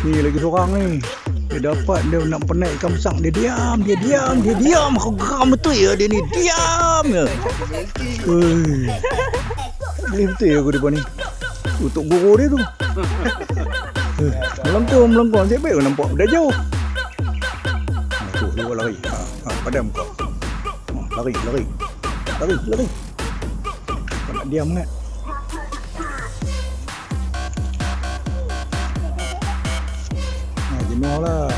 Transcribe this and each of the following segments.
Ni lagi seorang ni. Dia dapat dia nak penaik ikan besar. Dia diam, dia diam, dia diam. Kau geram betul ya dia ni. Diam ya. Boleh betul ya aku depan ni. Tutup guru dia tu. Eh, melengkung, melengkung. Saya baik nampak dah jauh. Tu, dia lari. Ha, ha, padam kau. Ha, lari, lari. Lari, lari. Kau nak diam kan? Jenuh lah.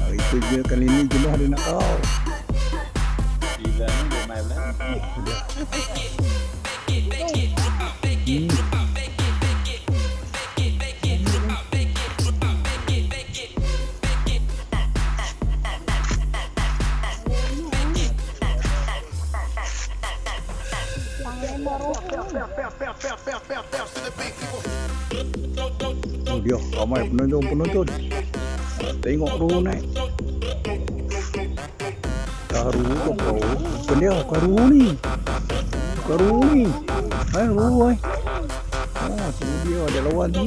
Hari tu je kali ni jenuh dia nak kau. Gila ni dia main lah. Hmm. Dia ramai penonton-penonton. Tengok ru naik. Karu kau kau. Bukan dia, karu ni. Karu ni. Hai ru ai. Oh, tu dia ada lawan tu.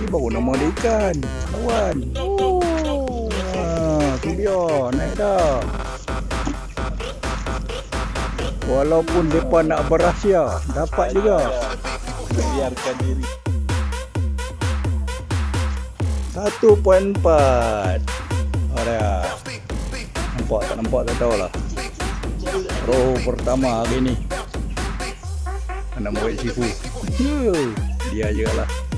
Ni baru nama dia ikan. Lawan. Oh. Ha, tu dia naik dah. Walaupun mereka nak berahsia, dapat juga. Biarkan diri. 1.4 Ada Nampak tak? Nampak tak tahulah Roh pertama hari ni. Anak murid sifu Dia je lah